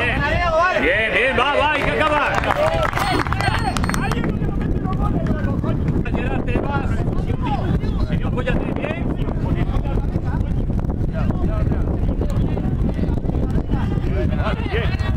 Bien, bien, va, va, hay que acabar. Adelante, vas. Apóyate bien. Bien.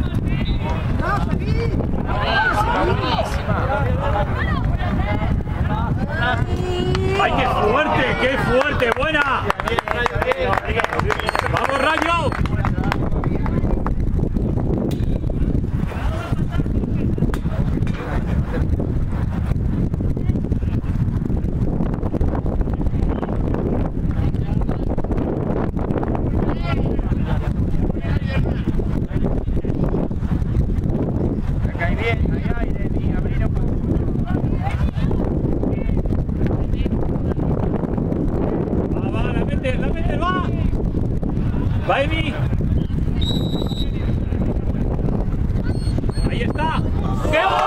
¡Va a ¡Ahí está! ¡Se va!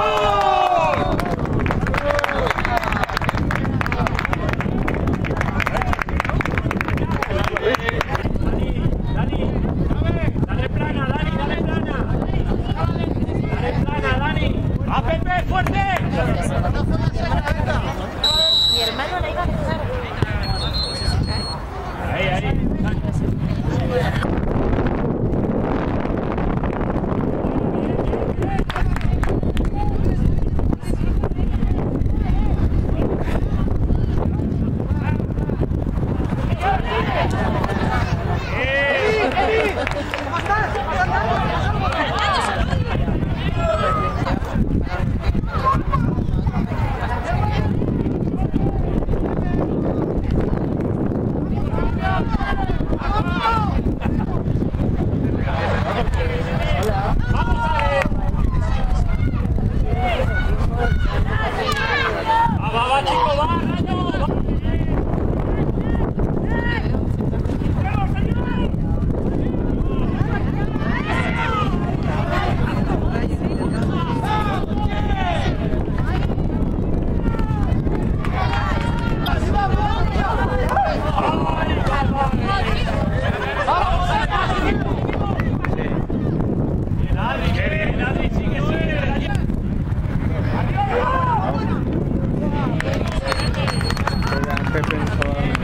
been fun.